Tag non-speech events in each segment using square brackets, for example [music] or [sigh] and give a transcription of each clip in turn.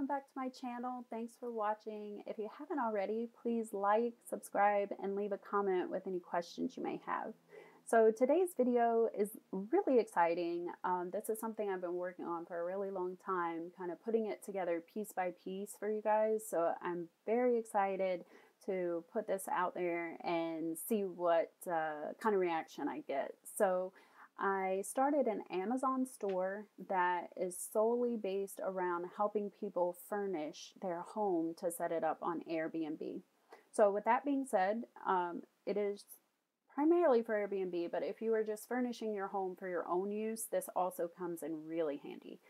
welcome back to my channel. Thanks for watching. If you haven't already, please like, subscribe, and leave a comment with any questions you may have. So today's video is really exciting. Um, this is something I've been working on for a really long time, kind of putting it together piece by piece for you guys. So I'm very excited to put this out there and see what uh, kind of reaction I get. So I started an Amazon store that is solely based around helping people furnish their home to set it up on Airbnb. So, with that being said, um, it is primarily for Airbnb, but if you are just furnishing your home for your own use, this also comes in really handy.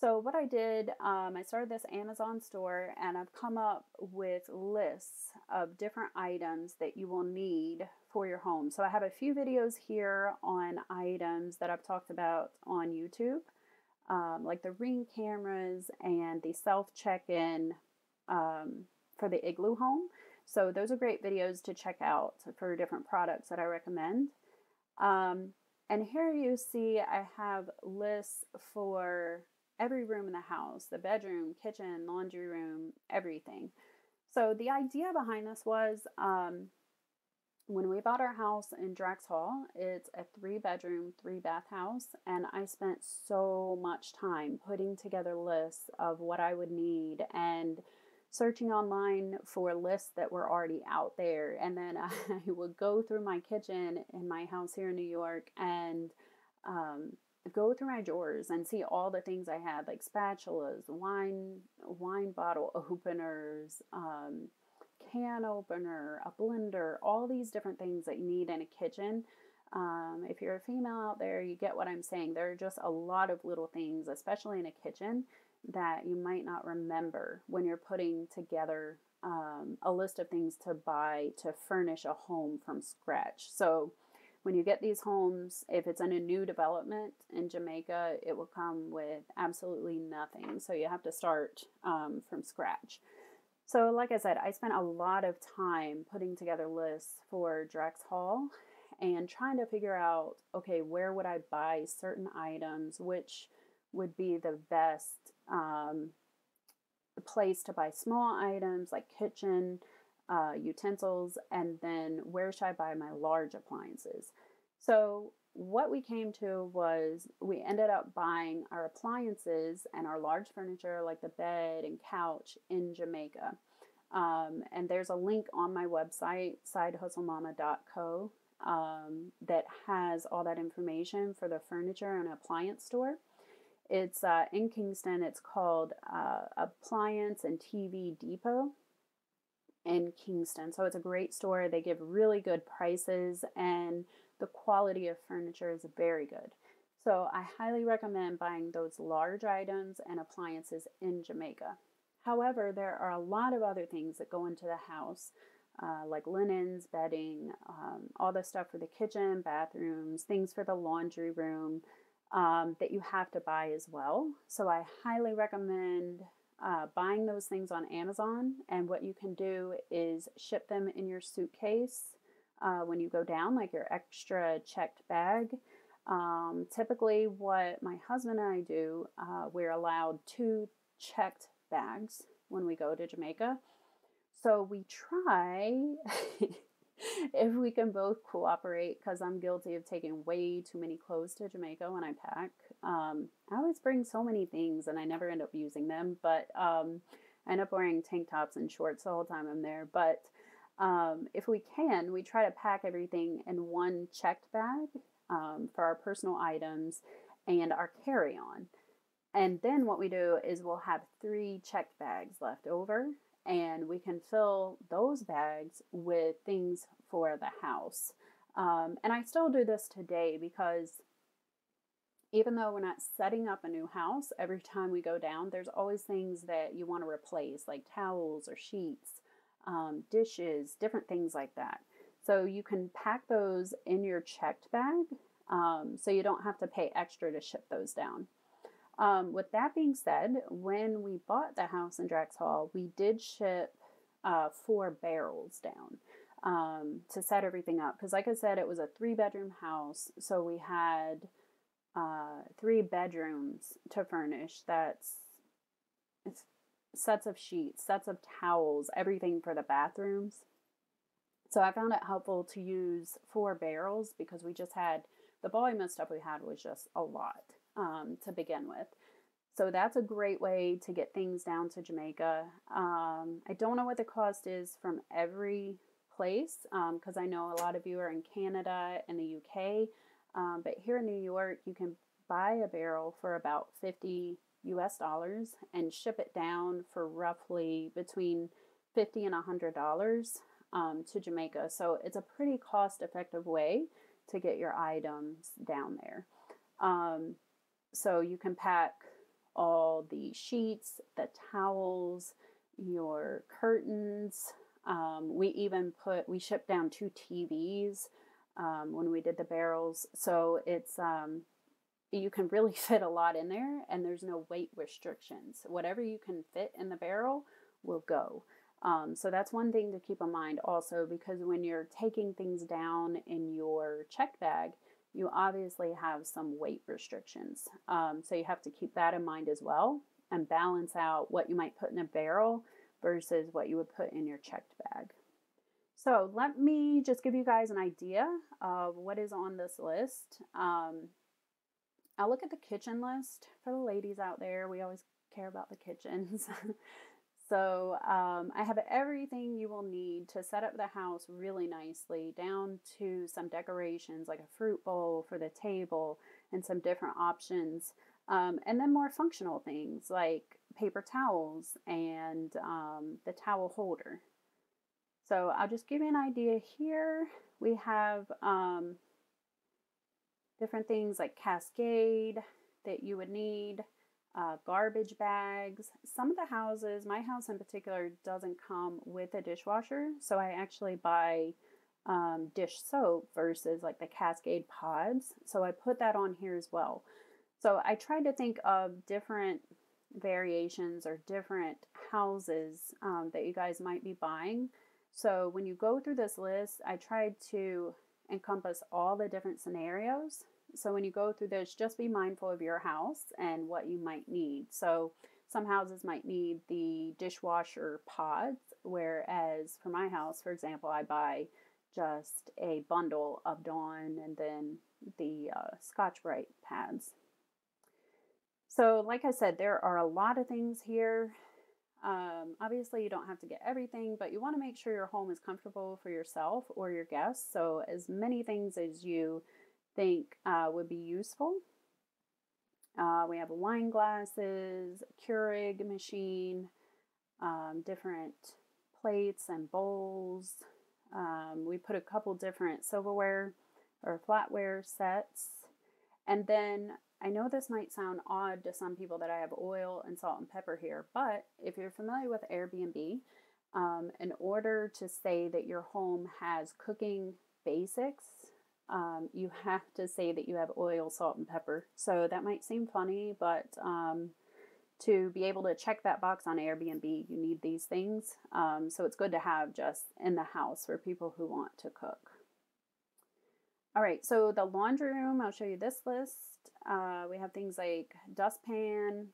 So, what I did, um, I started this Amazon store and I've come up with lists of different items that you will need for your home. So I have a few videos here on items that I've talked about on YouTube, um, like the ring cameras and the self check in um, for the igloo home. So those are great videos to check out for different products that I recommend. Um, and here you see I have lists for every room in the house the bedroom, kitchen, laundry room, everything. So the idea behind this was um, when we bought our house in Drax Hall, it's a three bedroom, three bath house, and I spent so much time putting together lists of what I would need and searching online for lists that were already out there. And then [laughs] I would go through my kitchen in my house here in New York and um, go through my drawers and see all the things I had, like spatulas, wine wine bottle [laughs] openers, um, can opener, a blender, all these different things that you need in a kitchen. Um, if you're a female out there, you get what I'm saying. There are just a lot of little things, especially in a kitchen, that you might not remember when you're putting together um, a list of things to buy to furnish a home from scratch. So, when you get these homes, if it's in a new development in Jamaica, it will come with absolutely nothing. So, you have to start um, from scratch. So, like I said, I spent a lot of time putting together lists for Drax Hall and trying to figure out okay, where would I buy certain items, which would be the best um, place to buy small items like kitchen uh, utensils, and then where should I buy my large appliances. So, what we came to was we ended up buying our appliances and our large furniture, like the bed and couch, in Jamaica. Um, and there's a link on my website, sidehustlemama.co, um, that has all that information for the furniture and appliance store. It's uh, in Kingston. It's called uh, Appliance and TV Depot in Kingston. So it's a great store. They give really good prices and the quality of furniture is very good. So I highly recommend buying those large items and appliances in Jamaica. However, there are a lot of other things that go into the house, uh, like linens, bedding, um, all the stuff for the kitchen, bathrooms, things for the laundry room um, that you have to buy as well. So I highly recommend uh, buying those things on Amazon. And what you can do is ship them in your suitcase uh, when you go down, like your extra checked bag. Um, typically, what my husband and I do, uh, we're allowed two checked bags when we go to Jamaica. So we try, [laughs] [laughs] if we can both cooperate, because I'm guilty of taking way too many clothes to Jamaica when I pack. Um, I always bring so many things and I never end up using them, but um, I end up wearing tank tops and shorts the whole time I'm there. But um, if we can, we try to pack everything in one checked bag um, for our personal items and our carry on. And then what we do is we'll have three checked bags left over, and we can fill those bags with things for the house. Um, and I still do this today because even though we're not setting up a new house, every time we go down, there's always things that you want to replace, like towels or sheets, um, dishes, different things like that. So you can pack those in your checked bag um, so you don't have to pay extra to ship those down. Um, with that being said, when we bought the house in Drax Hall, we did ship uh, four barrels down um, to set everything up. Because, like I said, it was a three bedroom house, so we had uh, three bedrooms to furnish. That's sets of sheets, sets of towels, everything for the bathrooms. So I found it helpful to use four barrels because we just had the volume of stuff we had was just a lot um, to begin with. So that's a great way to get things down to Jamaica. Um, I don't know what the cost is from every place because um, I know a lot of you are in Canada and the UK, um, but here in New York, you can buy a barrel for about 50 US dollars and ship it down for roughly between 50 and 100 dollars um, to Jamaica. So it's a pretty cost effective way to get your items down there. So you can pack all the sheets, the towels, your curtains. Um, we even put, we shipped down two TVs um, when we did the barrels. So it's, um, you can really [laughs] fit a lot in there and there's no weight restrictions. Whatever you can fit in the barrel will go. Um, so that's one thing to keep in mind also because when you're taking things down in your check bag, you obviously have some weight restrictions. Um, so you have to keep that in mind as well and balance out what you might put in a barrel versus what you would put in your checked bag. So let me just give you guys an idea of what is on this list. Um, I'll look at the kitchen list for the ladies out there. We always care about the kitchens. [laughs] So um, I have everything you will need to set up the house really nicely, down to some decorations like a fruit bowl for the table and some different options. Um, and then more functional things like paper towels and um, the towel holder. So I'll just give you an idea here. We have um, different things like Cascade that you would need uh, garbage bags. Some of the houses, my house in particular, doesn't come with a dishwasher, so I actually buy um, dish soap versus like the Cascade pods. So I put that on here as well. So I tried to think of different variations or different houses um, that you guys might be buying. So when you go through this list, I tried to encompass all the different scenarios so when you go through this, just be mindful of your house and what you might need. So some houses might need the dishwasher pods, whereas for my house, for example, I buy just a bundle of Dawn and then the uh, Scotch-Brite pads. So, like I said, there are a lot of things here. Um, obviously, you don't have to get everything, but you want to make sure your home is comfortable for yourself or your guests. So, as many things as you think uh, would be useful. Uh, we have wine glasses, Keurig machine, um, different plates and bowls. Um, we put a couple different silverware or flatware sets. And then I know this might sound odd to some people that I have oil and salt and pepper here, but if you're familiar with Airbnb, um, in order to say that your home has cooking basics um, you have to say that you have oil, salt, and pepper. So that might seem funny, but um, to be able to check that box on Airbnb, you need these things. Um, so it's good to have just in the house for people who want to cook. All right, so the laundry room, I'll show you this list. Uh, we have things like dustpan,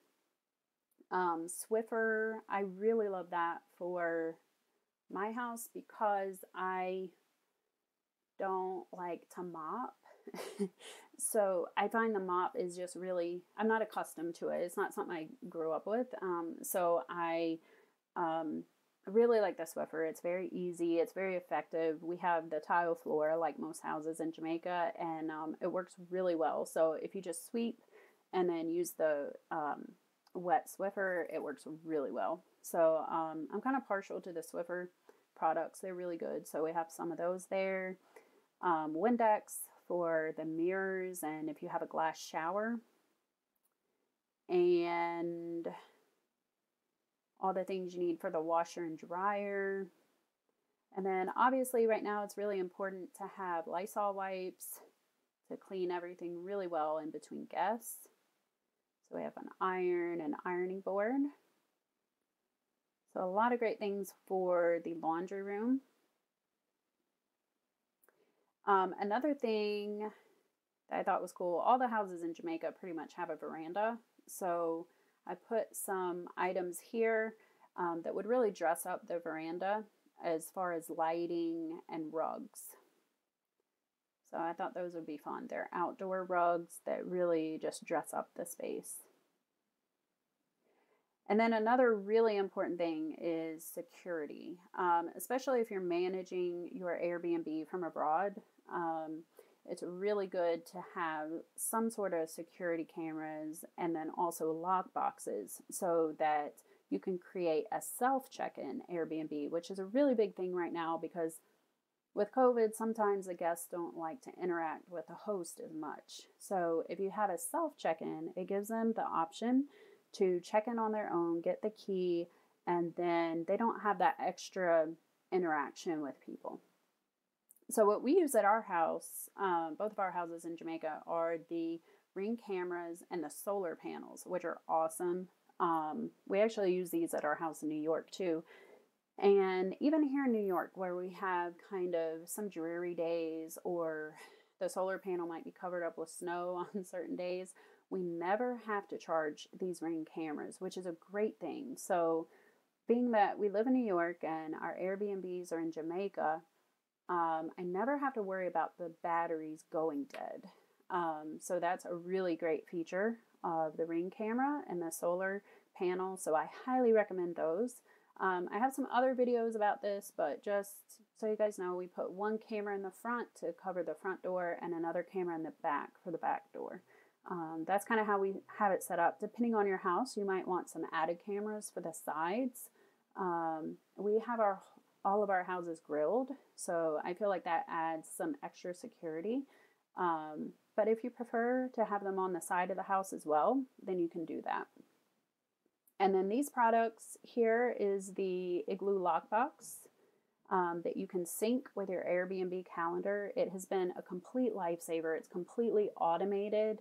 um, Swiffer. I really love that for my house because I don't like to mop. [laughs] so I find the mop is just really, I'm not accustomed to it. It's not something I grew up with. Um, so I um, really like the Swiffer. It's very easy, it's very effective. We have the tile floor, like most houses in Jamaica, and um, it works really well. So if you just sweep and then use the um, wet Swiffer, it works really well. So um, I'm kind of partial to the Swiffer products. They're really good. So we have some of those there um, Windex for the mirrors and if you have a glass shower, and all the things you need for the washer and dryer. And then obviously right now it's really important to have Lysol wipes to clean everything really well in between guests. So we have an iron and ironing board. So a lot of great things for the laundry room. Um, another thing that I thought was cool all the houses in Jamaica pretty much have a veranda. So I put some items here. um, that would really dress up the veranda as far as lighting and rugs. So I thought those would be fun. They're outdoor rugs that really just dress up the space. And then another really important thing is security, um, especially if you're managing your Airbnb from abroad. Um, it's really good to have some sort of security cameras and then also lock boxes so that you can create a self check in Airbnb, which is a really big thing right now because with COVID, sometimes the guests don't like to interact with the host as much. So if you have a self check in, it gives them the option to check in on their own, get the key, and then they don't have that extra interaction with people. So, what we use at our house, um, both of our houses in Jamaica, are the ring cameras and the solar panels, which are awesome. Um, we actually use these at our house in New York too. And even here in New York, where we have kind of some dreary days or the solar panel might be covered up with snow [laughs] on certain days, we never have to charge these ring cameras, which is a great thing. So, being that we live in New York and our Airbnbs are in Jamaica, um, I never have to worry about the batteries going dead. Um, so that's a really great feature of the ring camera and the solar panel. So I highly recommend those. Um, I have some other videos about this, but just so you guys know, we put one camera in the front to cover the front door and another camera in the back for the back door. Um, that's kind of how we have it set up. Depending on your house, you might want some added cameras for the sides. Um, we have our all of our houses grilled. So I feel like that adds some extra security. Um, but if you prefer to have them on the side of the house as well, then you can do that. And then these products here is the Igloo Lockbox um, that you can sync with your Airbnb calendar. It has been a complete lifesaver. It's completely automated.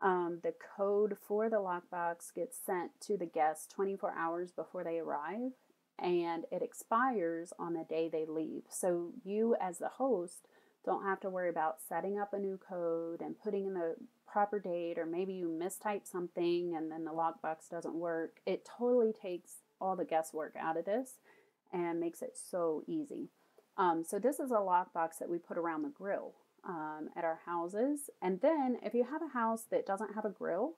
Um, the code for the lockbox gets sent to the guests 24 hours before they arrive and it expires on the day they leave. So you, as the host, don't have to worry about setting up a new code and putting in the proper date, or maybe you mistype something and then the lockbox doesn't work. It totally takes all the guesswork out of this and makes it so easy. Um, so this is a lockbox that we put around the grill um, at our houses. And then if you have a house that doesn't have a grill,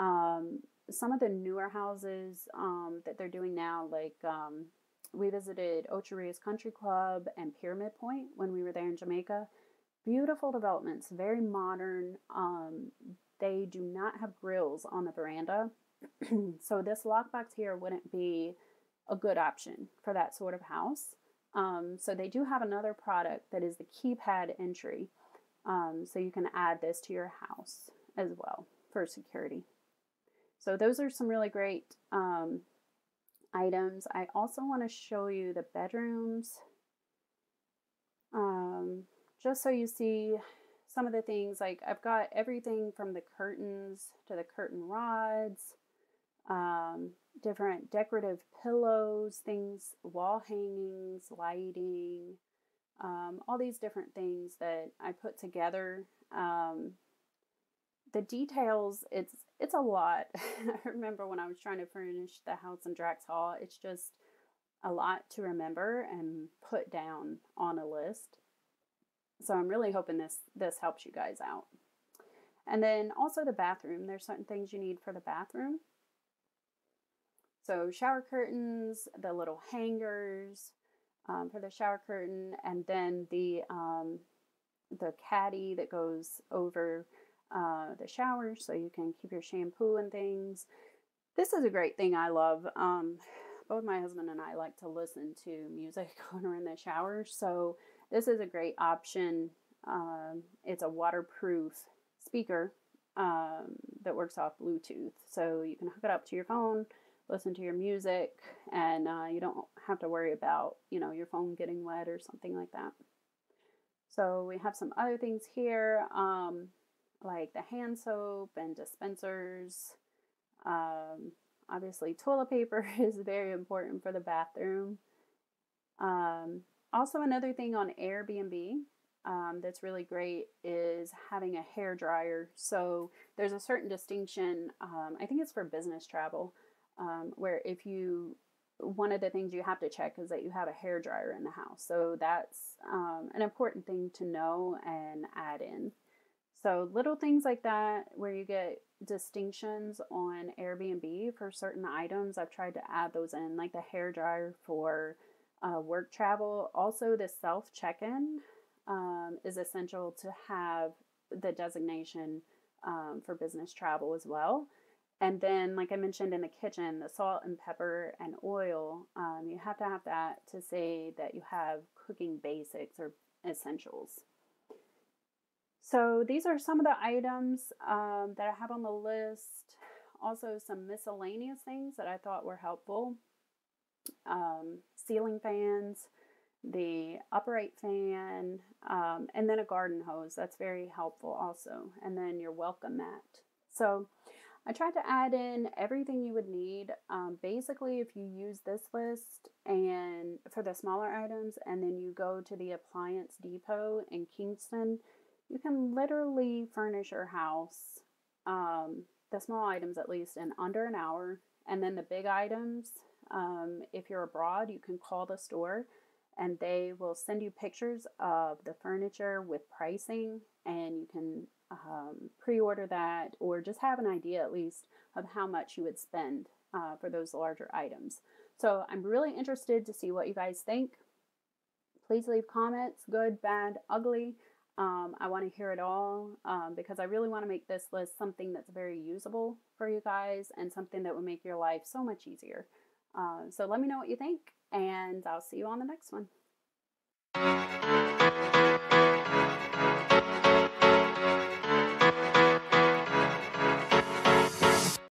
um, some of the newer houses um, that they're doing now, like um, we visited Ocho Rios Country Club and Pyramid Point when we were there in Jamaica. Beautiful developments, very modern. Um, they do not have grills on the veranda. [clears throat] so this lockbox here wouldn't be a good option for that sort of house. Um, so they do have another product that is the keypad entry. Um, so you can add this to your house as well for security. So those are some really great um, items. I also want to show you the bedrooms um, just so you see some of the things like I've got everything from the curtains to the curtain rods, um, different decorative pillows, things, wall hangings, lighting, um, all these different things that I put together. Um, the details, it's it's a lot. [laughs] I remember when I was trying to furnish the house in Drax Hall, it's just a lot to remember and put down on a list. So I'm really hoping this this helps you guys out. And then also the bathroom. There's certain things you need for the bathroom. So shower curtains, the little hangers um, for the shower curtain, and then the um, the caddy that goes over uh, the shower so you can keep your shampoo and things. This is a great thing I love. Um, both my husband and I like to listen to music [laughs] when we're in the shower, so this is a great option. Um, it's a waterproof speaker um, that works off Bluetooth, so you can hook it up to your phone, listen to your music, and uh, you don't have to worry about you know your phone getting wet or something like that. So we have some other things here. Um, like the hand soap and dispensers. Um, obviously, toilet paper [laughs] is very important for the bathroom. Um, also, another thing on Airbnb um, that's really great is having a hair dryer. So there's a certain distinction. Um, I think it's for business travel, um, where if you one of the things you have to check is that you have a hair dryer in the house. So that's um, an important thing to know and add in. So little things like that where you get distinctions on Airbnb for certain items. I've tried to add those in, like the hair dryer for uh, work travel. Also, the self check-in um, is essential to have the designation um, for business travel as well. And then, like I mentioned in the kitchen, the salt and pepper and oil, um, you have to have that to say that you have cooking basics or essentials. So these are some of the items um, that I have on the list. Also, some miscellaneous things that I thought were helpful. Um, ceiling fans, the upright fan, um, and then a garden hose. That's very helpful also. And then your welcome mat. So I tried to add in everything you would need. Um, basically, if you use this list and for the smaller items, and then you go to the Appliance Depot in Kingston, you can literally furnish your house, um, the small items at least, in under an hour. And then the big items, um, if you're abroad, you can call the store and they will send you pictures of the furniture with pricing, and you can um, pre order that or just have an idea at least of how much you would spend uh, for those larger items. So I'm really interested to see what you guys think. Please leave comments, good, bad, ugly. Um, I want to hear it all um, because I really want to make this list something that's very usable for you guys and something that would make your life so much easier. Uh, so let me know what you think, and I'll see you on the next one.